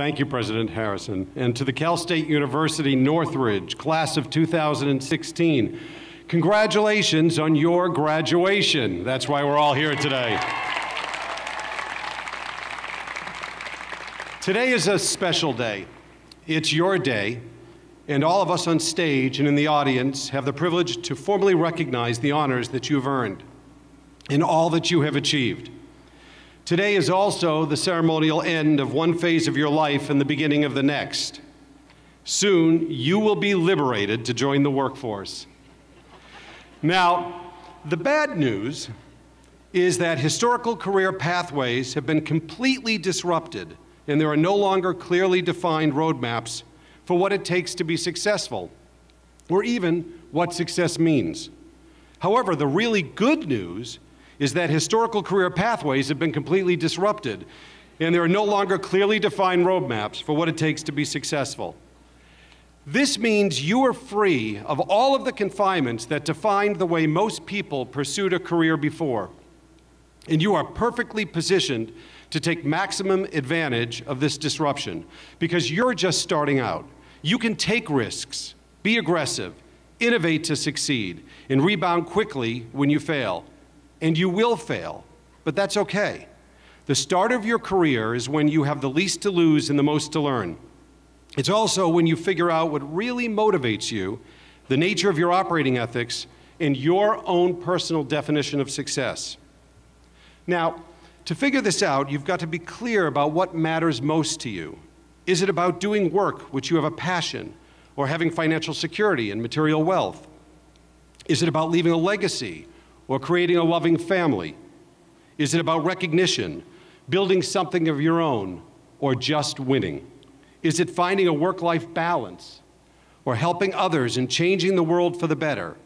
Thank you, President Harrison. And to the Cal State University Northridge, class of 2016, congratulations on your graduation. That's why we're all here today. Today is a special day. It's your day, and all of us on stage and in the audience have the privilege to formally recognize the honors that you've earned and all that you have achieved. Today is also the ceremonial end of one phase of your life and the beginning of the next. Soon, you will be liberated to join the workforce. Now, the bad news is that historical career pathways have been completely disrupted and there are no longer clearly defined roadmaps for what it takes to be successful, or even what success means. However, the really good news is that historical career pathways have been completely disrupted, and there are no longer clearly defined roadmaps for what it takes to be successful. This means you are free of all of the confinements that defined the way most people pursued a career before. And you are perfectly positioned to take maximum advantage of this disruption because you're just starting out. You can take risks, be aggressive, innovate to succeed, and rebound quickly when you fail. And you will fail, but that's okay. The start of your career is when you have the least to lose and the most to learn. It's also when you figure out what really motivates you, the nature of your operating ethics, and your own personal definition of success. Now, to figure this out, you've got to be clear about what matters most to you. Is it about doing work which you have a passion, or having financial security and material wealth? Is it about leaving a legacy, or creating a loving family? Is it about recognition, building something of your own, or just winning? Is it finding a work life balance, or helping others and changing the world for the better?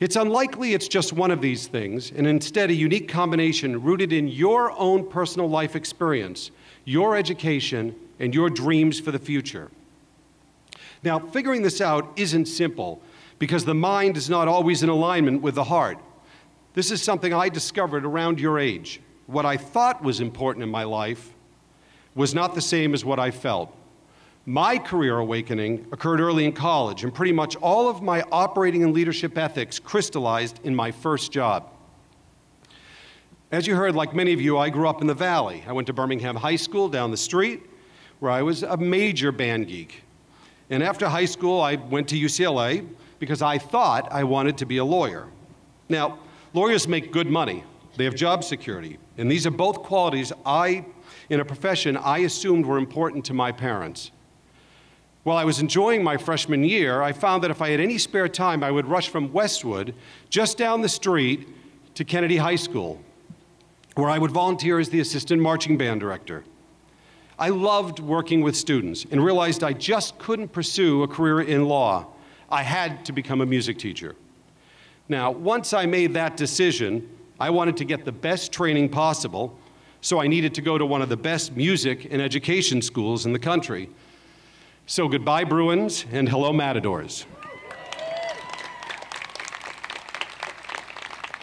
It's unlikely it's just one of these things, and instead a unique combination rooted in your own personal life experience, your education, and your dreams for the future. Now, figuring this out isn't simple because the mind is not always in alignment with the heart. This is something I discovered around your age. What I thought was important in my life was not the same as what I felt. My career awakening occurred early in college, and pretty much all of my operating and leadership ethics crystallized in my first job. As you heard, like many of you, I grew up in the Valley. I went to Birmingham High School down the street, where I was a major band geek. And after high school, I went to UCLA because I thought I wanted to be a lawyer. Now, lawyers make good money, they have job security, and these are both qualities I, in a profession I assumed were important to my parents. While I was enjoying my freshman year, I found that if I had any spare time, I would rush from Westwood just down the street to Kennedy High School, where I would volunteer as the assistant marching band director. I loved working with students and realized I just couldn't pursue a career in law. I had to become a music teacher. Now, once I made that decision, I wanted to get the best training possible, so I needed to go to one of the best music and education schools in the country. So goodbye, Bruins, and hello, Matadors.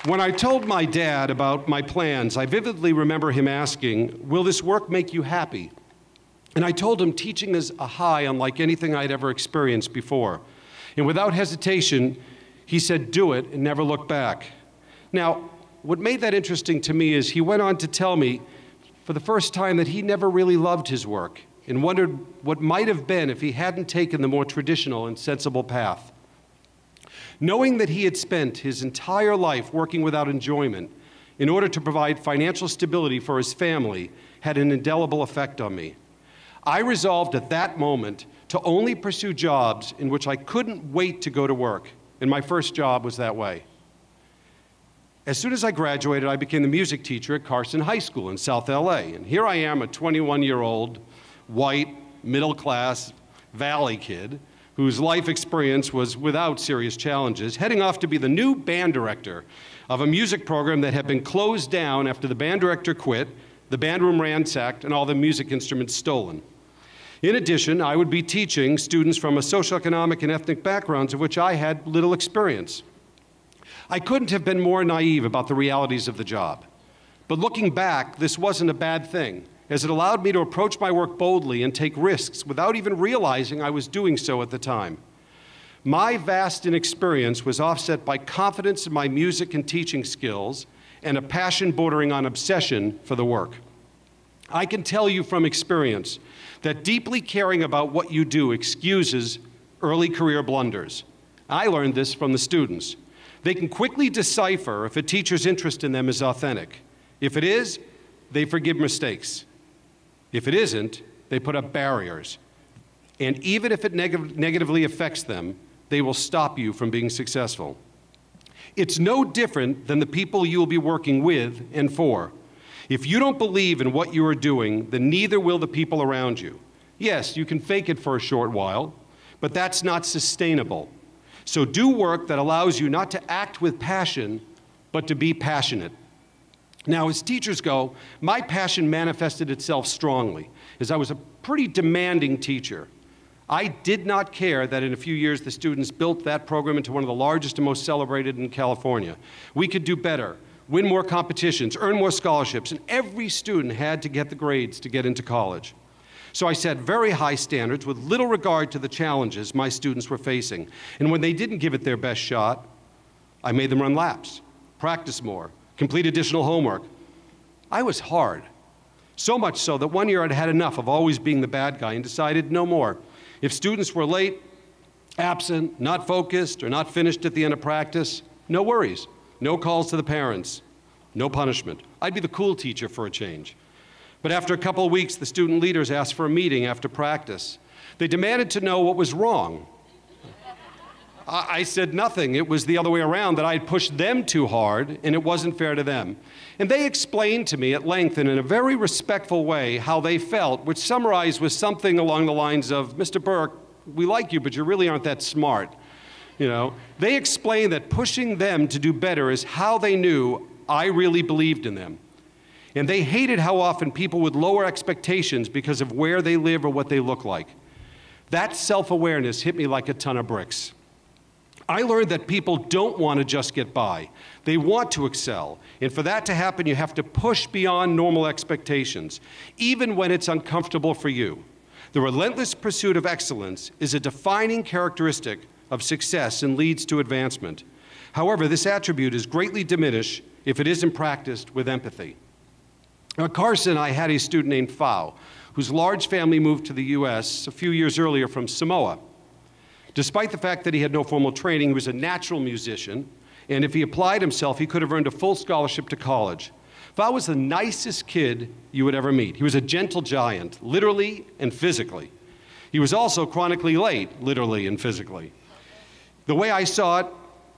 When I told my dad about my plans, I vividly remember him asking, Will this work make you happy? And I told him teaching is a high unlike anything I'd ever experienced before. And without hesitation, he said, Do it and never look back. Now, what made that interesting to me is he went on to tell me for the first time that he never really loved his work and wondered what might have been if he hadn't taken the more traditional and sensible path. Knowing that he had spent his entire life working without enjoyment in order to provide financial stability for his family had an indelible effect on me. I resolved at that moment to only pursue jobs in which I couldn't wait to go to work, and my first job was that way. As soon as I graduated, I became the music teacher at Carson High School in South LA, and here I am, a 21 year old white, middle class valley kid whose life experience was without serious challenges, heading off to be the new band director of a music program that had been closed down after the band director quit, the band room ransacked, and all the music instruments stolen. In addition, I would be teaching students from a socioeconomic and ethnic backgrounds of which I had little experience. I couldn't have been more naive about the realities of the job. But looking back, this wasn't a bad thing as it allowed me to approach my work boldly and take risks without even realizing I was doing so at the time. My vast inexperience was offset by confidence in my music and teaching skills and a passion bordering on obsession for the work. I can tell you from experience that deeply caring about what you do excuses early career blunders. I learned this from the students. They can quickly decipher if a teacher's interest in them is authentic. If it is, they forgive mistakes. If it isn't, they put up barriers. And even if it neg negatively affects them, they will stop you from being successful. It's no different than the people you will be working with and for. If you don't believe in what you are doing, then neither will the people around you. Yes, you can fake it for a short while, but that's not sustainable. So do work that allows you not to act with passion, but to be passionate. Now, as teachers go, my passion manifested itself strongly, as I was a pretty demanding teacher. I did not care that in a few years the students built that program into one of the largest and most celebrated in California. We could do better, win more competitions, earn more scholarships, and every student had to get the grades to get into college. So I set very high standards with little regard to the challenges my students were facing. And when they didn't give it their best shot, I made them run laps, practice more, complete additional homework. I was hard. So much so that one year I'd had enough of always being the bad guy and decided no more. If students were late, absent, not focused, or not finished at the end of practice, no worries. No calls to the parents. No punishment. I'd be the cool teacher for a change. But after a couple of weeks, the student leaders asked for a meeting after practice. They demanded to know what was wrong. I said nothing. It was the other way around that I pushed them too hard and it wasn't fair to them. And they explained to me at length and in a very respectful way how they felt, which summarized was something along the lines of Mr. Berk, we like you, but you really aren't that smart. You know, they explained that pushing them to do better is how they knew I really believed in them. And they hated how often people would lower expectations because of where they live or what they look like. That self awareness hit me like a ton of bricks. I learned that people don't want to just get by. They want to excel. And for that to happen, you have to push beyond normal expectations, even when it's uncomfortable for you. The relentless pursuit of excellence is a defining characteristic of success and leads to advancement. However, this attribute is greatly diminished if it isn't practiced with empathy. At Carson, I had a student named Fao, whose large family moved to the U.S. a few years earlier from Samoa. Despite the fact that he had no formal training, he was a natural musician, and if he applied himself, he could have earned a full scholarship to college. Fao was the nicest kid you would ever meet. He was a gentle giant, literally and physically. He was also chronically late, literally and physically. The way I saw it,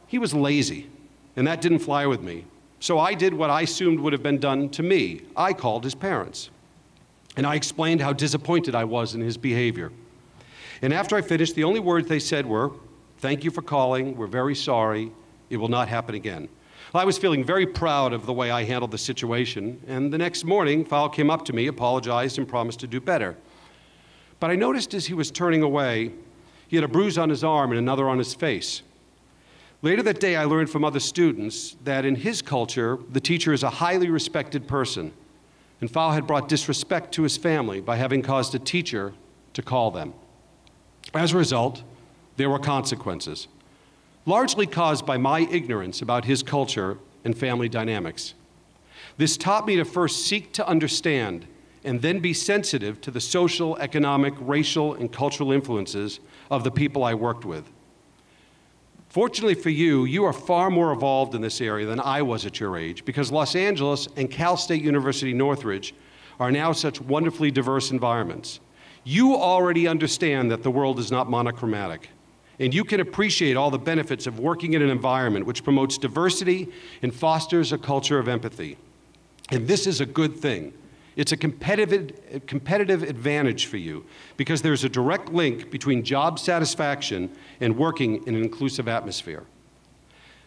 he was lazy, and that didn't fly with me. So I did what I assumed would have been done to me. I called his parents. And I explained how disappointed I was in his behavior. And after I finished, the only words they said were, Thank you for calling. We're very sorry. It will not happen again. Well, I was feeling very proud of the way I handled the situation. And the next morning, Fao came up to me, apologized, and promised to do better. But I noticed as he was turning away, he had a bruise on his arm and another on his face. Later that day, I learned from other students that in his culture, the teacher is a highly respected person. And Fao had brought disrespect to his family by having caused a teacher to call them. As a result, there were consequences, largely caused by my ignorance about his culture and family dynamics. This taught me to first seek to understand and then be sensitive to the social, economic, racial, and cultural influences of the people I worked with. Fortunately for you, you are far more evolved in this area than I was at your age because Los Angeles and Cal State University Northridge are now such wonderfully diverse environments. You already understand that the world is not monochromatic, and you can appreciate all the benefits of working in an environment which promotes diversity and fosters a culture of empathy. And this is a good thing. It's a competitive, competitive advantage for you because there's a direct link between job satisfaction and working in an inclusive atmosphere.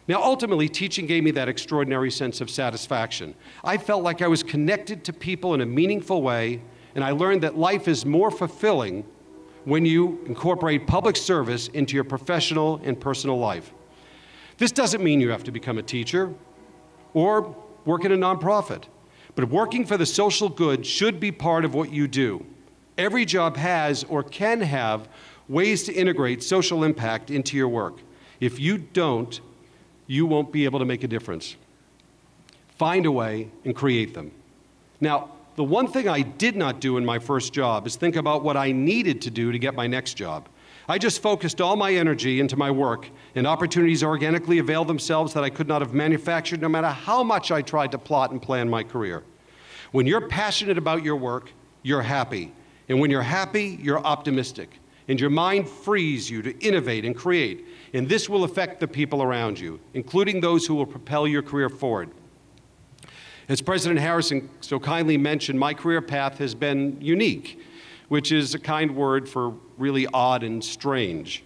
Now, ultimately, teaching gave me that extraordinary sense of satisfaction. I felt like I was connected to people in a meaningful way, and I learned that life is more fulfilling when you incorporate public service into your professional and personal life. This doesn't mean you have to become a teacher or work in a nonprofit. But working for the social good should be part of what you do. Every job has or can have ways to integrate social impact into your work. If you don't, you won't be able to make a difference. Find a way and create them. Now, the one thing I did not do in my first job is think about what I needed to do to get my next job. I just focused all my energy into my work, and opportunities organically availed themselves that I could not have manufactured no matter how much I tried to plot and plan my career. When you're passionate about your work, you're happy. And when you're happy, you're optimistic. And your mind frees you to innovate and create. And this will affect the people around you, including those who will propel your career forward. As President Harrison so kindly mentioned, my career path has been unique, which is a kind word for really odd and strange.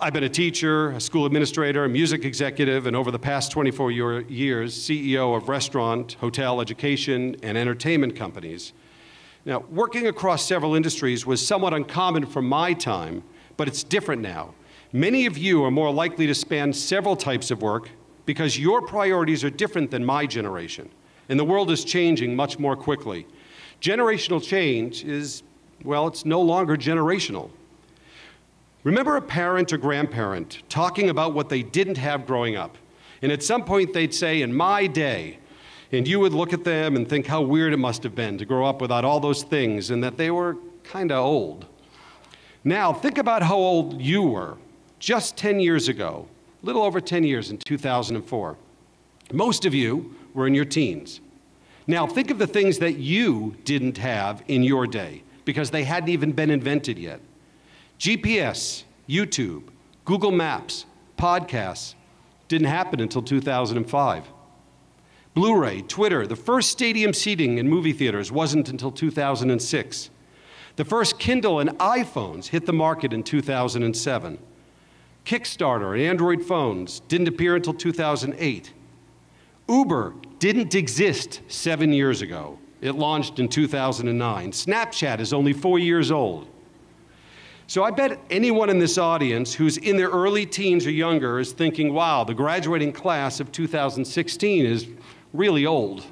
I've been a teacher, a school administrator, a music executive, and over the past 24 year, years, CEO of restaurant, hotel, education, and entertainment companies. Now, working across several industries was somewhat uncommon for my time, but it's different now. Many of you are more likely to span several types of work because your priorities are different than my generation and the world is changing much more quickly. Generational change is, well, it's no longer generational. Remember a parent or grandparent talking about what they didn't have growing up. And at some point they'd say, in my day, and you would look at them and think how weird it must have been to grow up without all those things and that they were kind of old. Now, think about how old you were just 10 years ago, a little over 10 years in 2004. Most of you were in your teens. Now, think of the things that you didn't have in your day because they hadn't even been invented yet GPS, YouTube, Google Maps, podcasts didn't happen until 2005. Blu ray, Twitter, the first stadium seating in movie theaters wasn't until 2006. The first Kindle and iPhones hit the market in 2007. Kickstarter and Android phones didn't appear until 2008. Uber didn't exist seven years ago. It launched in 2009. Snapchat is only four years old. So I bet anyone in this audience who's in their early teens or younger is thinking, wow, the graduating class of 2016 is really old.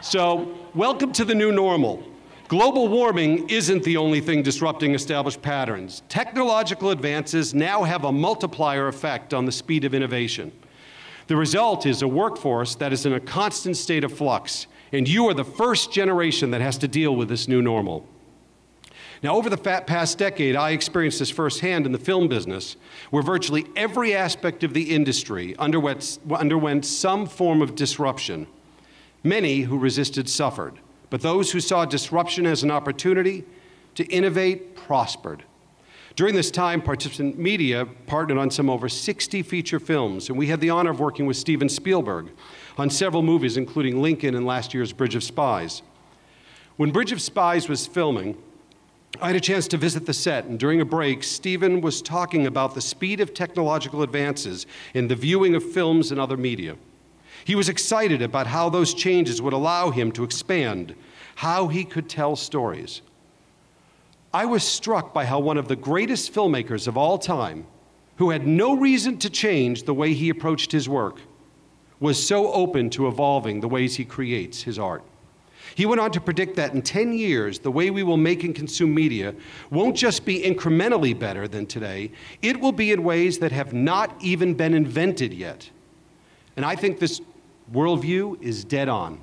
so, welcome to the new normal. Global warming isn't the only thing disrupting established patterns. Technological advances now have a multiplier effect on the speed of innovation. The result is a workforce that is in a constant state of flux, and you are the first generation that has to deal with this new normal. Now, over the past decade, I experienced this firsthand in the film business, where virtually every aspect of the industry underwent, underwent some form of disruption. Many who resisted suffered, but those who saw disruption as an opportunity to innovate prospered. During this time, Participant Media partnered on some over 60 feature films, and we had the honor of working with Steven Spielberg on several movies, including Lincoln and last year's Bridge of Spies. When Bridge of Spies was filming, I had a chance to visit the set, and during a break, Steven was talking about the speed of technological advances in the viewing of films and other media. He was excited about how those changes would allow him to expand, how he could tell stories. I was struck by how one of the greatest filmmakers of all time, who had no reason to change the way he approached his work, was so open to evolving the ways he creates his art. He went on to predict that in 10 years, the way we will make and consume media won't just be incrementally better than today, it will be in ways that have not even been invented yet. And I think this worldview is dead on.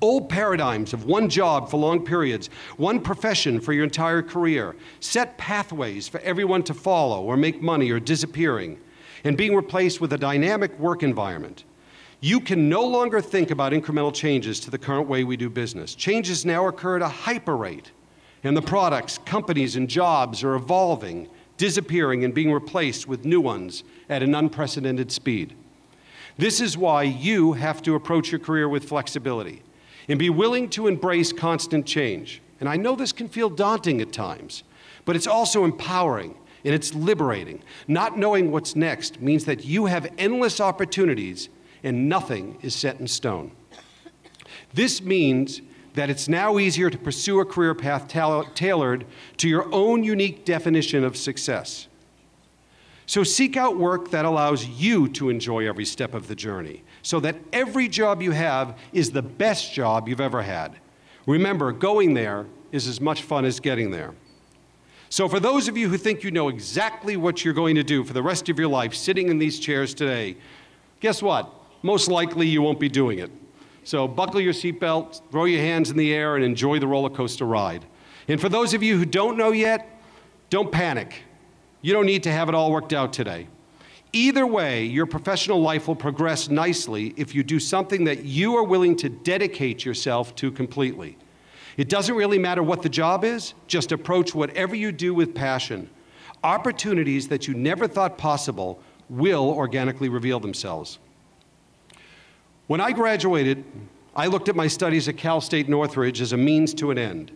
Old paradigms of one job for long periods, one profession for your entire career, set pathways for everyone to follow or make money or disappearing, and being replaced with a dynamic work environment. You can no longer think about incremental changes to the current way we do business. Changes now occur at a hyper rate, and the products, companies, and jobs are evolving, disappearing, and being replaced with new ones at an unprecedented speed. This is why you have to approach your career with flexibility and be willing to embrace constant change. And I know this can feel daunting at times, but it's also empowering and it's liberating. Not knowing what's next means that you have endless opportunities and nothing is set in stone. This means that it's now easier to pursue a career path tailored to your own unique definition of success. So seek out work that allows you to enjoy every step of the journey, so that every job you have is the best job you've ever had. Remember, going there is as much fun as getting there. So, for those of you who think you know exactly what you're going to do for the rest of your life sitting in these chairs today, guess what? Most likely you won't be doing it. So, buckle your seatbelt, throw your hands in the air, and enjoy the roller coaster ride. And for those of you who don't know yet, don't panic. You don't need to have it all worked out today. Either way, your professional life will progress nicely if you do something that you are willing to dedicate yourself to completely. It doesn't really matter what the job is, just approach whatever you do with passion. Opportunities that you never thought possible will organically reveal themselves. When I graduated, I looked at my studies at Cal State Northridge as a means to an end.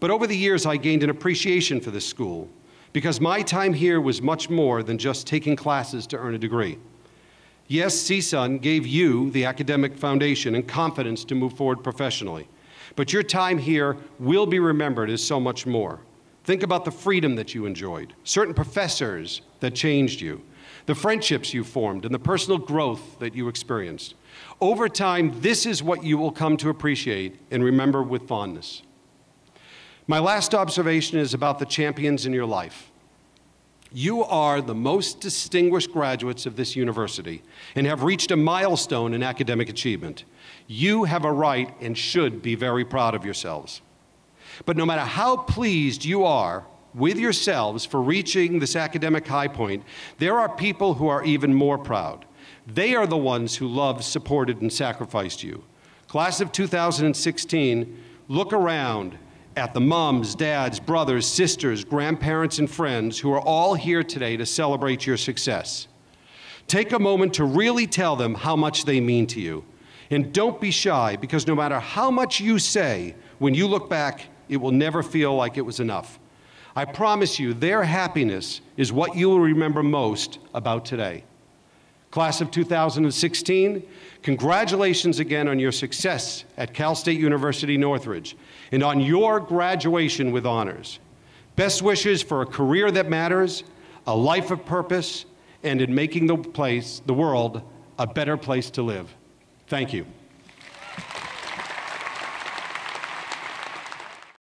But over the years, I gained an appreciation for this school because my time here was much more than just taking classes to earn a degree. Yes, CSUN gave you the academic foundation and confidence to move forward professionally. But your time here will be remembered as so much more. Think about the freedom that you enjoyed, certain professors that changed you, the friendships you formed, and the personal growth that you experienced. Over time, this is what you will come to appreciate and remember with fondness. My last observation is about the champions in your life. You are the most distinguished graduates of this university and have reached a milestone in academic achievement. You have a right and should be very proud of yourselves. But no matter how pleased you are with yourselves for reaching this academic high point, there are people who are even more proud. They are the ones who loved, supported, and sacrificed you. Class of 2016, look around at the moms, dads, brothers, sisters, grandparents, and friends who are all here today to celebrate your success. Take a moment to really tell them how much they mean to you. And don't be shy, because no matter how much you say, when you look back, it will never feel like it was enough. I promise you, their happiness is what you will remember most about today. Class of 2016, congratulations again on your success at Cal State University Northridge and on your graduation with honors. Best wishes for a career that matters, a life of purpose, and in making the place, the world, a better place to live. Thank you.